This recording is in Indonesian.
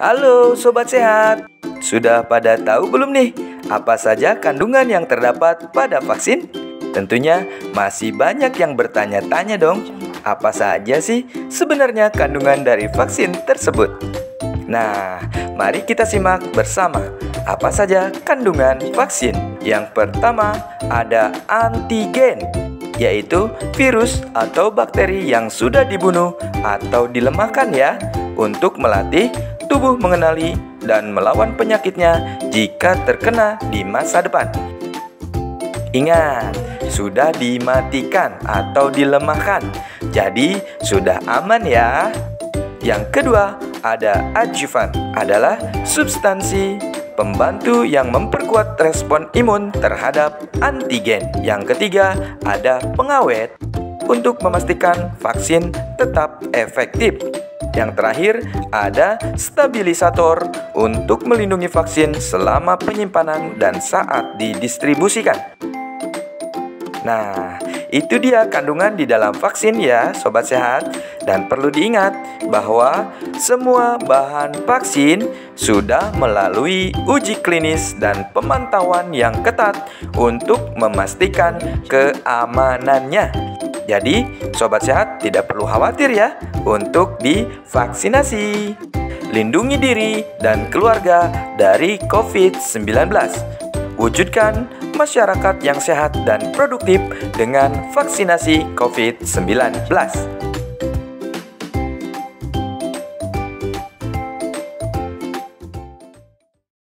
Halo sobat sehat. Sudah pada tahu belum nih apa saja kandungan yang terdapat pada vaksin? Tentunya masih banyak yang bertanya-tanya dong. Apa saja sih sebenarnya kandungan dari vaksin tersebut? Nah, mari kita simak bersama apa saja kandungan vaksin. Yang pertama ada antigen, yaitu virus atau bakteri yang sudah dibunuh atau dilemahkan ya untuk melatih tubuh mengenali dan melawan penyakitnya jika terkena di masa depan. Ingat, sudah dimatikan atau dilemahkan, jadi sudah aman ya. Yang kedua, ada adjuvan adalah substansi pembantu yang memperkuat respon imun terhadap antigen. Yang ketiga, ada pengawet untuk memastikan vaksin tetap efektif. Yang terakhir, ada stabilisator untuk melindungi vaksin selama penyimpanan dan saat didistribusikan. Nah, itu dia kandungan di dalam vaksin ya, sobat sehat. Dan perlu diingat bahwa semua bahan vaksin sudah melalui uji klinis dan pemantauan yang ketat untuk memastikan keamanannya. Jadi, sobat sehat tidak perlu khawatir ya untuk divaksinasi. Lindungi diri dan keluarga dari COVID-19. Wujudkan masyarakat yang sehat dan produktif dengan vaksinasi COVID-19.